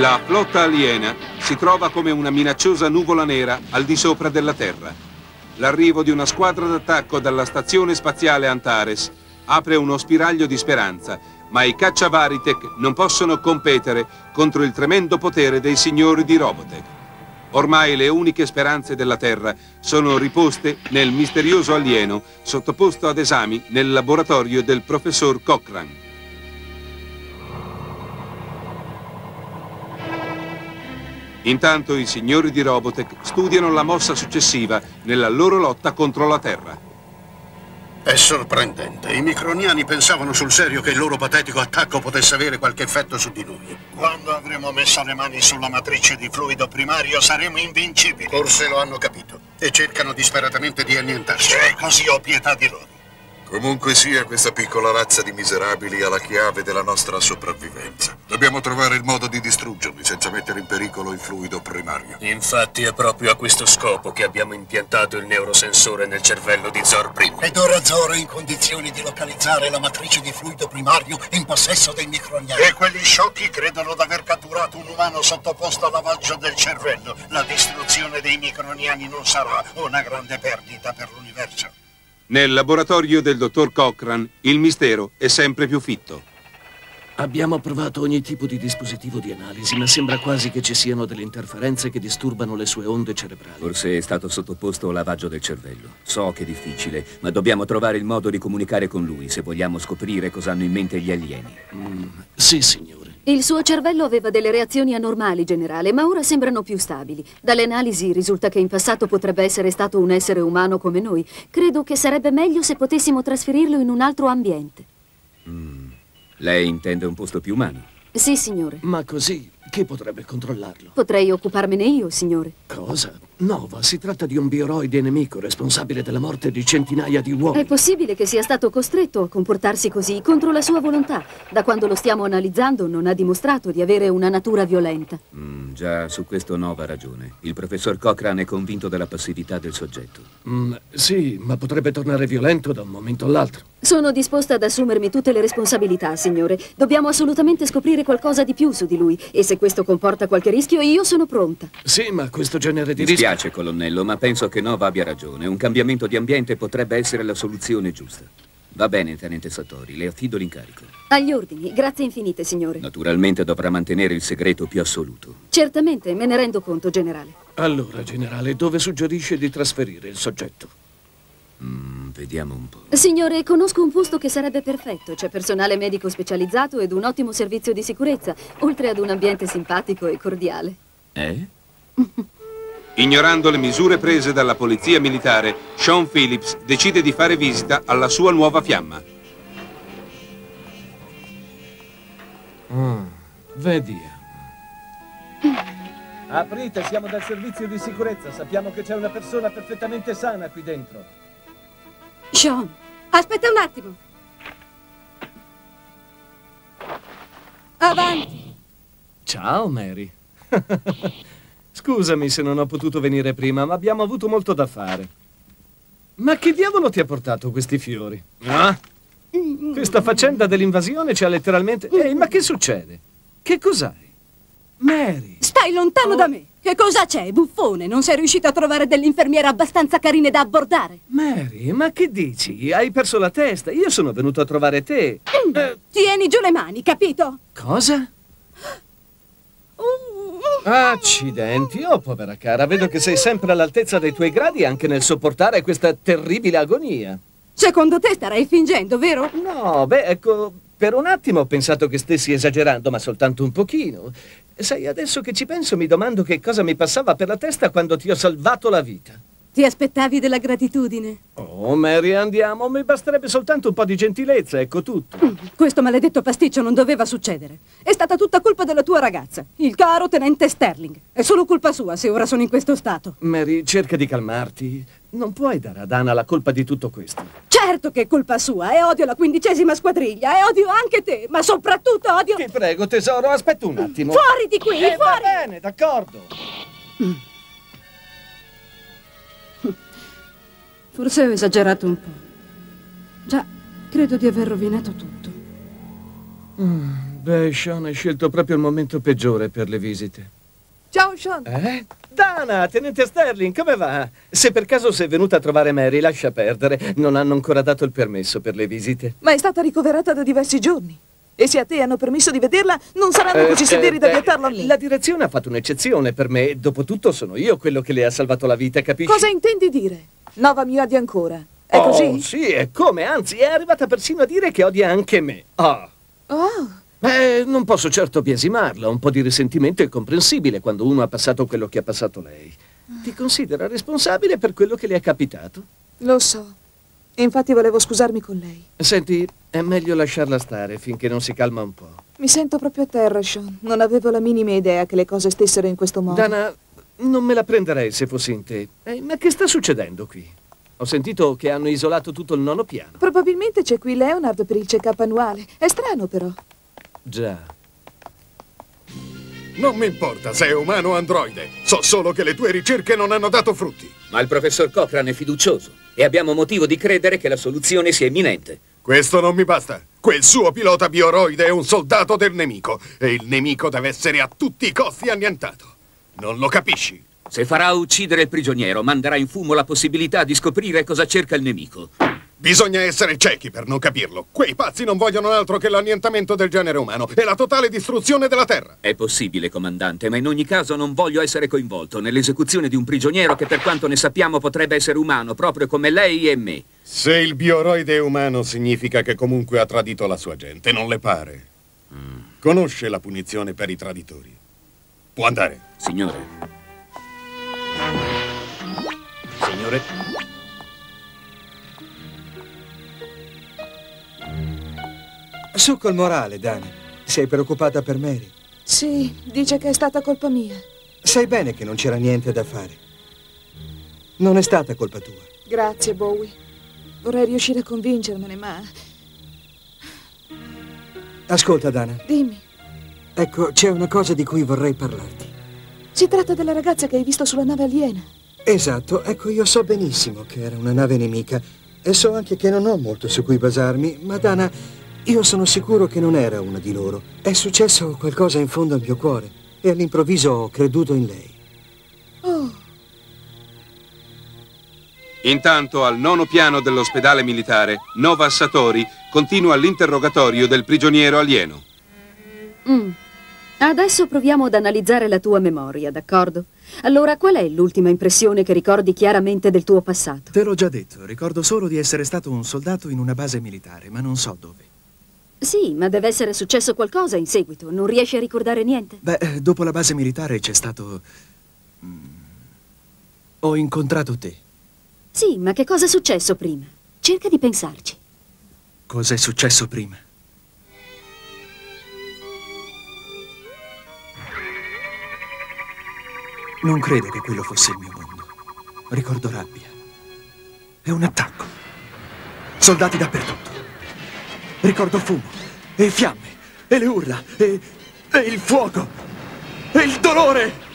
La flotta aliena si trova come una minacciosa nuvola nera al di sopra della Terra. L'arrivo di una squadra d'attacco dalla stazione spaziale Antares apre uno spiraglio di speranza, ma i cacciavaritech non possono competere contro il tremendo potere dei signori di Robotech. Ormai le uniche speranze della Terra sono riposte nel misterioso alieno sottoposto ad esami nel laboratorio del professor Cochrane. Intanto i signori di Robotech studiano la mossa successiva nella loro lotta contro la Terra. È sorprendente. I microniani pensavano sul serio che il loro patetico attacco potesse avere qualche effetto su di noi. Quando avremo messo le mani sulla matrice di fluido primario saremo invincibili. Forse lo hanno capito e cercano disperatamente di annientarci. E così ho pietà di loro. Comunque sia, questa piccola razza di miserabili ha la chiave della nostra sopravvivenza. Dobbiamo trovare il modo di distruggerli senza mettere in pericolo il fluido primario. Infatti è proprio a questo scopo che abbiamo impiantato il neurosensore nel cervello di Zor I. Ed ora Zoro è in condizioni di localizzare la matrice di fluido primario in possesso dei microniani. E quelli sciocchi credono di aver catturato un umano sottoposto al lavaggio del cervello. La distruzione dei microniani non sarà una grande perdita per l'universo. Nel laboratorio del dottor Cochrane il mistero è sempre più fitto. Abbiamo provato ogni tipo di dispositivo di analisi, ma sembra quasi che ci siano delle interferenze che disturbano le sue onde cerebrali. Forse è stato sottoposto al lavaggio del cervello. So che è difficile, ma dobbiamo trovare il modo di comunicare con lui se vogliamo scoprire cosa hanno in mente gli alieni. Mm, sì, signore. Il suo cervello aveva delle reazioni anormali, generale, ma ora sembrano più stabili. Dalle analisi risulta che in passato potrebbe essere stato un essere umano come noi. Credo che sarebbe meglio se potessimo trasferirlo in un altro ambiente. Mm. Lei intende un posto più umano? Sì, signore. Ma così, chi potrebbe controllarlo? Potrei occuparmene io, signore. Cosa? Nova, si tratta di un bioroide nemico responsabile della morte di centinaia di uomini. È possibile che sia stato costretto a comportarsi così contro la sua volontà. Da quando lo stiamo analizzando non ha dimostrato di avere una natura violenta. Mm, già, su questo Nova ha ragione. Il professor Cochrane è convinto della passività del soggetto. Mm, sì, ma potrebbe tornare violento da un momento all'altro. Sono disposta ad assumermi tutte le responsabilità, signore. Dobbiamo assolutamente scoprire qualcosa di più su di lui. E se questo comporta qualche rischio, io sono pronta. Sì, ma questo genere di Mi rischio... spiace, colonnello, ma penso che Nova abbia ragione. Un cambiamento di ambiente potrebbe essere la soluzione giusta. Va bene, tenente Sartori, le affido l'incarico. Agli ordini. Grazie infinite, signore. Naturalmente dovrà mantenere il segreto più assoluto. Certamente, me ne rendo conto, generale. Allora, generale, dove suggerisce di trasferire il soggetto? Mm, vediamo un po'. Signore, conosco un posto che sarebbe perfetto. C'è personale medico specializzato ed un ottimo servizio di sicurezza, oltre ad un ambiente simpatico e cordiale. Eh? Ignorando le misure prese dalla polizia militare, Sean Phillips decide di fare visita alla sua nuova fiamma. Mm, vediamo. Aprite, siamo dal servizio di sicurezza. Sappiamo che c'è una persona perfettamente sana qui dentro. Sean, aspetta un attimo. Avanti. Ciao, Mary. Scusami se non ho potuto venire prima, ma abbiamo avuto molto da fare. Ma che diavolo ti ha portato questi fiori? Ah? Questa faccenda dell'invasione ci ha letteralmente... Ehi, ma che succede? Che cos'hai? Mary! Stai lontano Oh. da me. Che cosa c'è, buffone? Non sei riuscito a trovare delle infermiere abbastanza carine da abbordare? Mary, ma che dici? Hai perso la testa. Io sono venuto a trovare te. Eh, Tieni giù le mani, capito? cosa? Accidenti, oh povera cara, vedo che sei sempre all'altezza dei tuoi gradi anche nel sopportare questa terribile agonia. Secondo te starei fingendo, vero? No, beh, ecco, per un attimo ho pensato che stessi esagerando, ma soltanto un pochino. Sai, adesso che ci penso mi domando che cosa mi passava per la testa quando ti ho salvato la vita. Ti aspettavi della gratitudine? Oh, Mary, andiamo, mi basterebbe soltanto un po' di gentilezza, ecco tutto. Questo maledetto pasticcio non doveva succedere. È stata tutta colpa della tua ragazza, il caro tenente Sterling. È solo colpa sua se ora sono in questo stato. Mary, cerca di calmarti. Non puoi dare ad Anna la colpa di tutto questo. Certo che è colpa sua, e odio la quindicesima squadriglia, e odio anche te, ma soprattutto odio... Ti prego, tesoro, aspetta un attimo. Fuori di qui, Eh, va fuori! bene, d'accordo. Forse ho esagerato un po'. Già, credo di aver rovinato tutto. Mm, Beh, Sean, hai scelto proprio il momento peggiore per le visite. Ciao, Sean. Eh? Dana, tenente Sterling, come va? Se per caso sei venuta a trovare Mary, lascia perdere. Non hanno ancora dato il permesso per le visite. Ma è stata ricoverata da diversi giorni. E se a te hanno permesso di vederla, non saranno così severi da beh, vietarla lì. La direzione ha fatto un'eccezione per me. Dopotutto sono io quello che le ha salvato la vita, capisci? Cosa intendi dire? Nova mi odia ancora. È oh, così? sì, è come. Anzi, è arrivata persino a dire che odia anche me. Ah. Oh. Beh, non posso certo biasimarla. Un po' di risentimento è comprensibile quando uno ha passato quello che ha passato lei. Ti considera responsabile per quello che le è capitato? Lo so. Infatti volevo scusarmi con lei. Senti, è meglio lasciarla stare finché non si calma un po'. Mi sento proprio a terra, Sean. Non avevo la minima idea che le cose stessero in questo modo. Dana, non me la prenderei se fossi in te. Eh, ma che sta succedendo qui? Ho sentito che hanno isolato tutto il nono piano. Probabilmente c'è qui Leonard per il check-up annuale. È strano, però. Già. Non mi importa se è umano o androide. So solo che le tue ricerche non hanno dato frutti. Ma il professor Cochrane è fiducioso e abbiamo motivo di credere che la soluzione sia imminente. Questo non mi basta. Quel suo pilota bioroide è un soldato del nemico e il nemico deve essere a tutti i costi annientato. Non lo capisci? Se farà uccidere il prigioniero, manderà in fumo la possibilità di scoprire cosa cerca il nemico. Bisogna essere ciechi per non capirlo. Quei pazzi non vogliono altro che l'annientamento del genere umano e la totale distruzione della Terra. È possibile, comandante, ma in ogni caso non voglio essere coinvolto nell'esecuzione di un prigioniero che per quanto ne sappiamo potrebbe essere umano, proprio come lei e me. Se il bioroide è umano significa che comunque ha tradito la sua gente, non le pare? Mm. Conosce la punizione per i traditori. Può andare. Signore. Signore. Su col morale, Dana. Sei preoccupata per Mary? Sì, dice che è stata colpa mia. Sai bene che non c'era niente da fare. Non è stata colpa tua. Grazie, Bowie. Vorrei riuscire a convincermene, ma... Ascolta, Dana. Dimmi. Ecco, c'è una cosa di cui vorrei parlarti. Si tratta della ragazza che hai visto sulla nave aliena. Esatto, ecco, io so benissimo che era una nave nemica e so anche che non ho molto su cui basarmi, ma Dana, io sono sicuro che non era una di loro. È successo qualcosa in fondo al mio cuore e all'improvviso ho creduto in lei. Oh. Intanto, al nono piano dell'ospedale militare, Nova Satori continua l'interrogatorio del prigioniero alieno. Mm. Adesso proviamo ad analizzare la tua memoria, d'accordo? Allora, qual è l'ultima impressione che ricordi chiaramente del tuo passato? Te l'ho già detto, ricordo solo di essere stato un soldato in una base militare, ma non so dove. Sì, ma deve essere successo qualcosa in seguito. Non riesci a ricordare niente? Beh, eh, dopo la base militare c'è stato... Mm, ho incontrato te. Sì, ma che cosa è successo prima? Cerca di pensarci. Cosa è successo prima? Non credo che quello fosse il mio mondo. Ricordo rabbia. È un attacco. Soldati dappertutto. Ricordo fumo, e fiamme, e le urla, e, e il fuoco, e il dolore.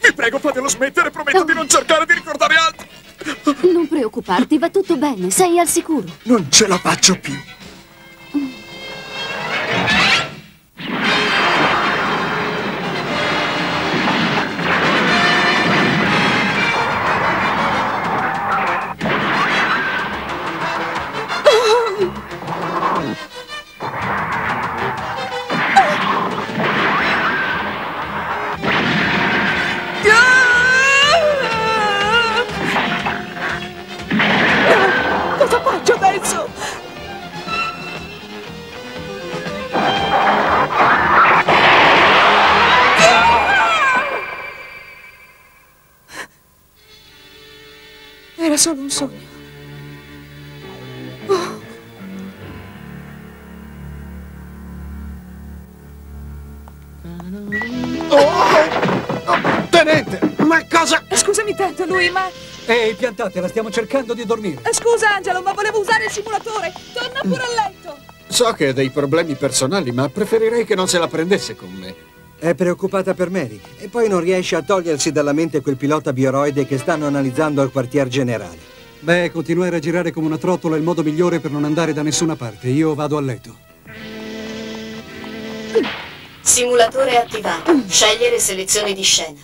Vi prego, fatelo smettere, prometto oh. di non cercare di ricordare altro. Non preoccuparti, va tutto bene, sei al sicuro. Non ce la faccio più. Era solo un sogno. Oh. Oh! Tenente, ma cosa... Scusami tanto, lui, ma... Ehi, piantatela, stiamo cercando di dormire. Eh, scusa, Angelo, ma volevo usare il simulatore. Torna pure a letto. So che ha dei problemi personali, ma preferirei che non se la prendesse con me. È preoccupata per Mary e poi non riesce a togliersi dalla mente quel pilota bioroide che stanno analizzando al quartier generale. Beh, continuare a girare come una trottola è il modo migliore per non andare da nessuna parte. Io vado a letto. Simulatore attivato. Scegliere selezione di scena.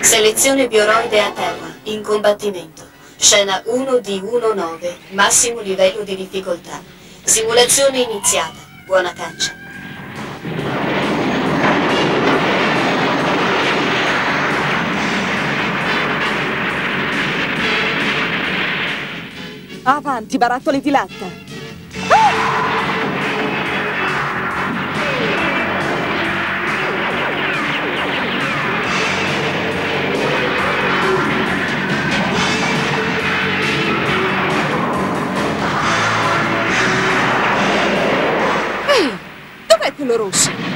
Selezione bioroide a terra, in combattimento. Scena 1 di 1-9, massimo livello di difficoltà. Simulazione iniziata. Buona caccia. Avanti, barattoli di latta. Dov'è quello rosso?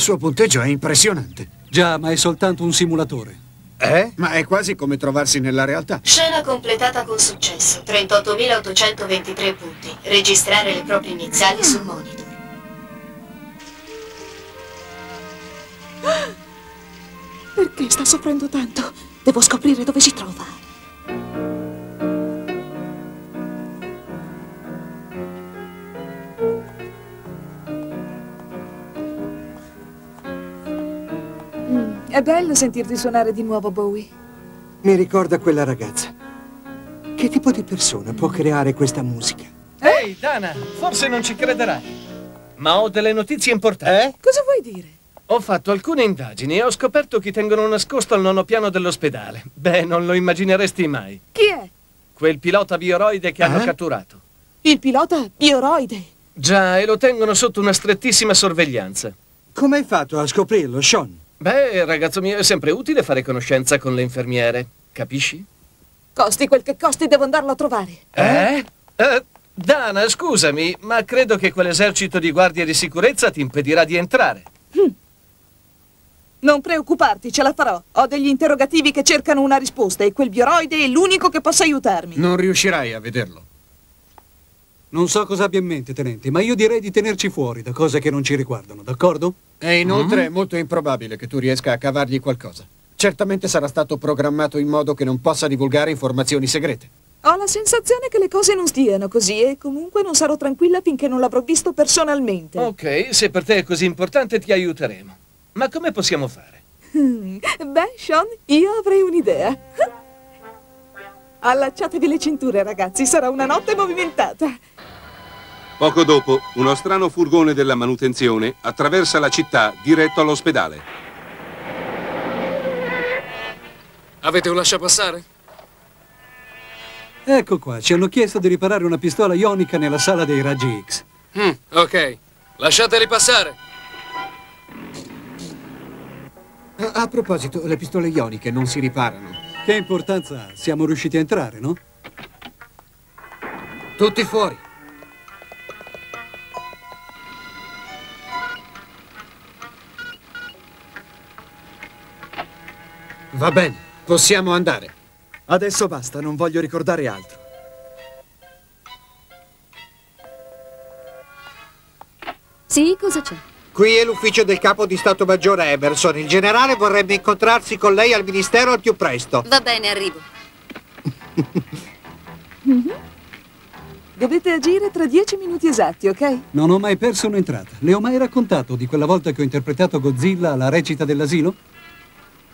Il suo punteggio è impressionante. Già, ma è soltanto un simulatore. Eh? Ma è quasi come trovarsi nella realtà. Scena completata con successo. 38.823 punti. Registrare le proprie iniziali sul monitor. Perché sta soffrendo tanto? Devo scoprire dove si trova. È bello sentirti suonare di nuovo, Bowie. Mi ricorda quella ragazza. Che tipo di persona può creare questa musica? Ehi, Dana, forse non ci crederai. Ma ho delle notizie importanti. Eh? Cosa vuoi dire? Ho fatto alcune indagini e ho scoperto chi tengono nascosto al nono piano dell'ospedale. Beh, non lo immagineresti mai. Chi è? Quel pilota bioroide che hanno Eh? catturato. Il pilota bioroide. Già, e lo tengono sotto una strettissima sorveglianza. Come hai fatto a scoprirlo, Sean? Beh, ragazzo mio, è sempre utile fare conoscenza con le infermiere. Capisci? Costi quel che costi, devo andarlo a trovare. Eh? Eh, Dana, scusami, ma credo che quell'esercito di guardie di sicurezza ti impedirà di entrare. Non preoccuparti, ce la farò. Ho degli interrogativi che cercano una risposta e quel bioroide è l'unico che possa aiutarmi. Non riuscirai a vederlo. Non so cosa abbia in mente, tenente, ma io direi di tenerci fuori da cose che non ci riguardano, d'accordo? E inoltre è molto improbabile che tu riesca a cavargli qualcosa. Certamente sarà stato programmato in modo che non possa divulgare informazioni segrete. Ho la sensazione che le cose non stiano così e comunque non sarò tranquilla finché non l'avrò visto personalmente. Ok, se per te è così importante ti aiuteremo. Ma come possiamo fare? Hmm, Beh, Sean, io avrei un'idea. Allacciatevi le cinture, ragazzi, sarà una notte movimentata. Poco dopo, uno strano furgone della manutenzione attraversa la città diretto all'ospedale. Avete un lasciapassare? Ecco qua, ci hanno chiesto di riparare una pistola ionica nella sala dei raggi X. Mm, ok. Lasciateli passare. A, a proposito, le pistole ioniche non si riparano. Che importanza ha? Siamo riusciti a entrare, no? Tutti fuori. Va bene, possiamo andare. Adesso basta, non voglio ricordare altro. Sì, cosa c'è? Qui è l'ufficio del capo di Stato Maggiore Emerson. Il generale vorrebbe incontrarsi con lei al ministero al più presto. Va bene, arrivo. Mhm. Dovete agire tra dieci minuti esatti, ok? Non ho mai perso un'entrata. Le ho mai raccontato di quella volta che ho interpretato Godzilla alla recita dell'asilo?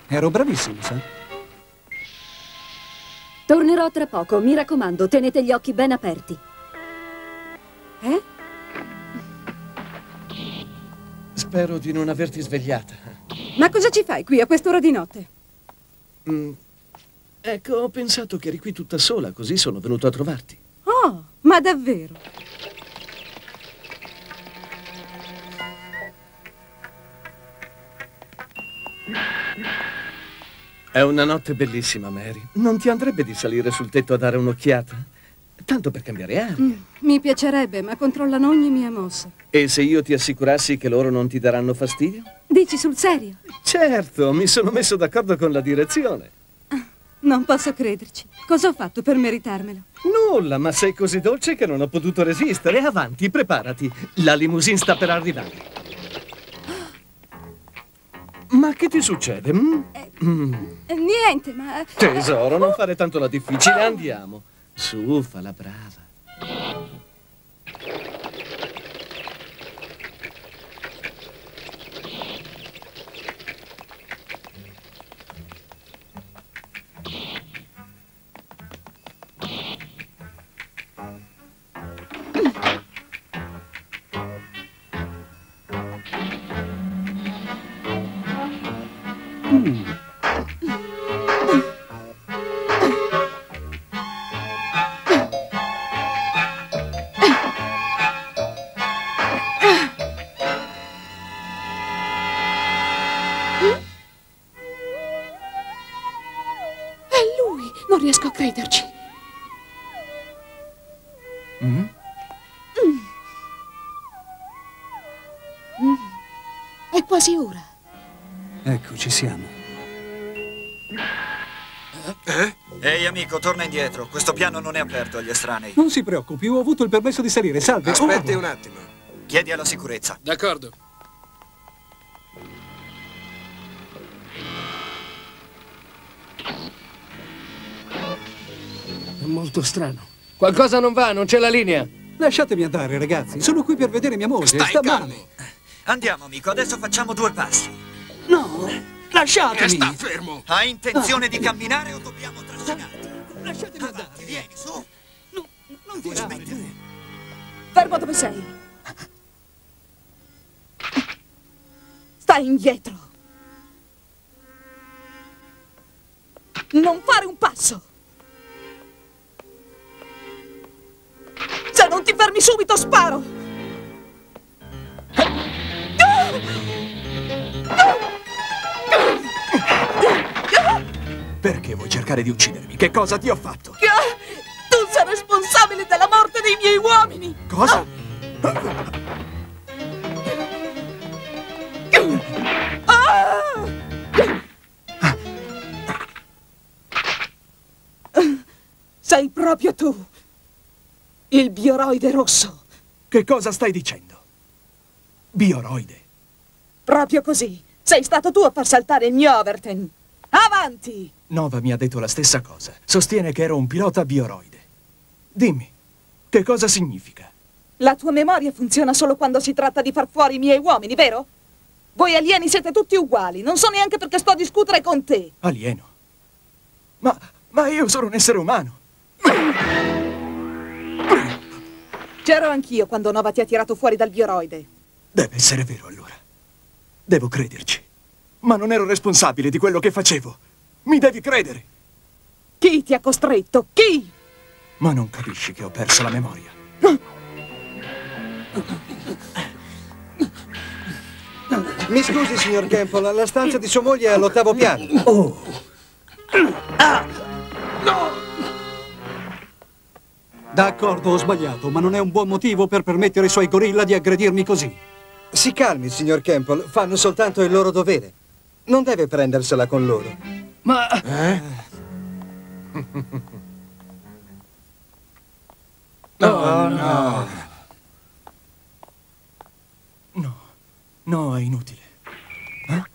Ero bravissimo, sa? Tornerò tra poco, mi raccomando, tenete gli occhi ben aperti. Eh? Spero di non averti svegliata. Ma cosa ci fai qui a quest'ora di notte? Mm. Ecco, ho pensato che eri qui tutta sola, così sono venuto a trovarti. Oh, ma davvero? È una notte bellissima, Mary. Non ti andrebbe di salire sul tetto a dare un'occhiata? Tanto per cambiare aria. Mm, mi piacerebbe, ma controllano ogni mia mossa. E se io ti assicurassi che loro non ti daranno fastidio? Dici sul serio? Certo, mi sono messo d'accordo con la direzione. Non posso crederci. Cosa ho fatto per meritarmelo? Nulla, ma sei così dolce che non ho potuto resistere. Avanti, preparati. La limousine sta per arrivare. Ma che ti succede? mm? Mm. Eh, niente, ma... Tesoro, non fare tanto la difficile, andiamo. Su, fa la brava. Crederci. Mm? Mm. Mm. È quasi ora. Ecco, ci siamo. Eh? Ehi amico, torna indietro. Questo piano non è aperto agli estranei. Non si preoccupi, ho avuto il permesso di salire. Salve. Aspetti Oh. un attimo. Chiedi alla sicurezza. D'accordo. Molto strano. Qualcosa non va, non c'è la linea. Lasciatemi andare, ragazzi. Sono qui per vedere mia moglie. Stai Sta calmo. male. Andiamo amico, adesso facciamo due passi. No, lasciatemi. Sta fermo. Hai intenzione di camminare o dobbiamo trascinarti? Lasciatemi andare. Vieni, su. Non ti smettere. Fermo dove sei. Stai indietro. Non fare un passo. Se non ti fermi subito, sparo. Perché vuoi cercare di uccidermi? Che cosa ti ho fatto? Tu sei responsabile della morte dei miei uomini. Cosa? Sei proprio tu. Il bioroide rosso. Che cosa stai dicendo? Bioroide. Proprio così. Sei stato tu a far saltare il mio Overton. Avanti! Nova mi ha detto la stessa cosa. Sostiene che ero un pilota bioroide. Dimmi, che cosa significa? La tua memoria funziona solo quando si tratta di far fuori i miei uomini, vero? Voi alieni siete tutti uguali. Non so neanche perché sto a discutere con te. Alieno. Ma, ma io sono un essere umano. C'ero anch'io quando Nova ti ha tirato fuori dal bioroide. Deve essere vero allora. Devo crederci. Ma non ero responsabile di quello che facevo. Mi devi credere. Chi ti ha costretto? Chi? Ma non capisci che ho perso la memoria. Mi scusi, signor Campbell, la stanza di sua moglie è all'ottavo piano. Oh. D'accordo, ho sbagliato, ma non è un buon motivo per permettere ai suoi gorilla di aggredirmi così. Si calmi, signor Campbell, fanno soltanto il loro dovere. Non deve prendersela con loro. Ma... Eh? Oh, no. No, no, è inutile.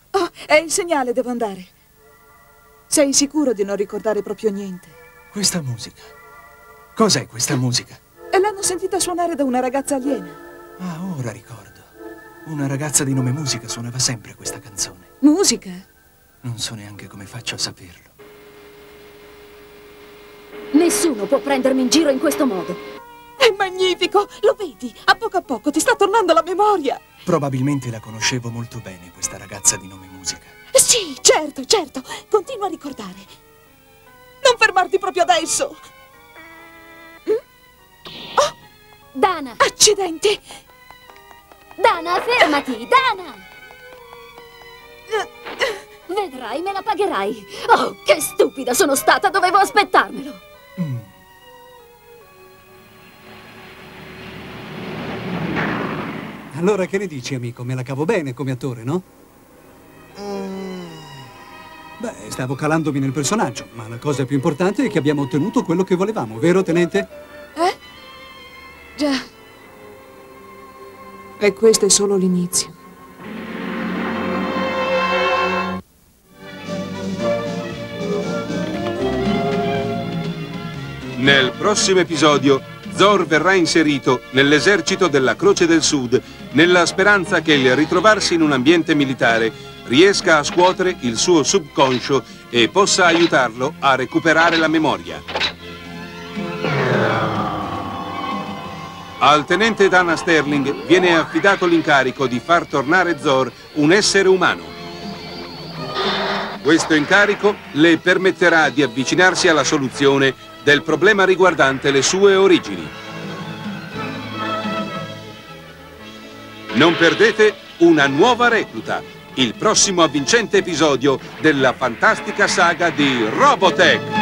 Oh, è il segnale, devo andare. Sei sicuro di non ricordare proprio niente? Questa musica. Cos'è questa musica? E l'hanno sentita suonare da una ragazza aliena. Ah, ora ricordo. Una ragazza di nome Musica suonava sempre questa canzone. Musica? Non so neanche come faccio a saperlo. Nessuno può prendermi in giro in questo modo. È magnifico! Lo vedi? A poco a poco ti sta tornando la memoria. Probabilmente la conoscevo molto bene, questa ragazza di nome Musica. Sì, certo, certo. Continua a ricordare. Non fermarti proprio adesso. Dana! Accidenti! Dana, fermati! Dana! Vedrai, me la pagherai. Oh, che stupida sono stata! Dovevo aspettarmelo! Mm. Allora, che ne dici, amico? Me la cavo bene come attore, no? Mm. Beh, stavo calandomi nel personaggio, ma la cosa più importante è che abbiamo ottenuto quello che volevamo, vero, tenente? Già. E questo è solo l'inizio. Nel prossimo episodio, Zor verrà inserito nell'esercito della Croce del Sud, nella speranza che il ritrovarsi in un ambiente militare riesca a scuotere il suo subconscio e possa aiutarlo a recuperare la memoria. Al tenente Dana Sterling viene affidato l'incarico di far tornare Zor un essere umano. Questo incarico le permetterà di avvicinarsi alla soluzione del problema riguardante le sue origini. Non perdete una nuova recluta, il prossimo avvincente episodio della fantastica saga di Robotech.